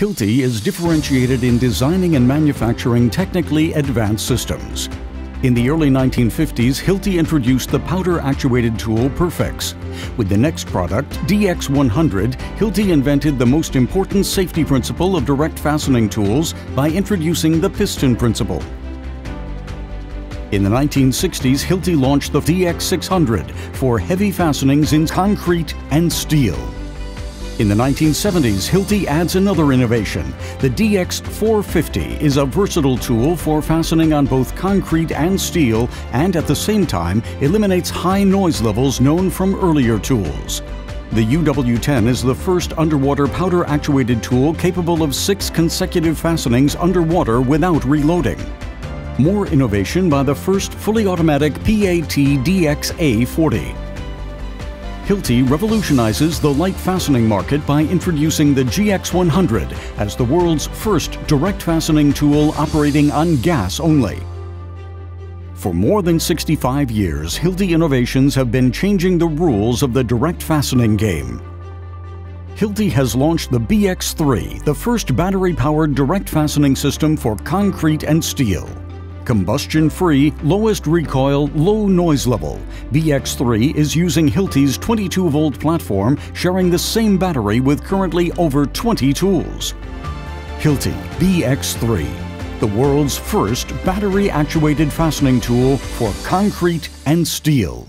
Hilti is differentiated in designing and manufacturing technically advanced systems. In the early 1950s, Hilti introduced the powder-actuated tool Perfex. With the next product, DX100, Hilti invented the most important safety principle of direct fastening tools by introducing the piston principle. In the 1960s, Hilti launched the DX600 for heavy fastenings in concrete and steel. In the 1970s, Hilti adds another innovation. The DX450 is a versatile tool for fastening on both concrete and steel and at the same time eliminates high noise levels known from earlier tools. The UW10 is the first underwater powder actuated tool capable of six consecutive fastenings underwater without reloading. More innovation by the first fully automatic PAT DXA 40. Hilti revolutionizes the light fastening market by introducing the GX100 as the world's first direct fastening tool operating on gas only. For more than 65 years, Hilti innovations have been changing the rules of the direct fastening game. Hilti has launched the BX3, the first battery-powered direct fastening system for concrete and steel. Combustion-free, lowest recoil, low noise level, BX3 is using Hilti's 22-volt platform sharing the same battery with currently over 20 tools. Hilti BX3, the world's first battery-actuated fastening tool for concrete and steel.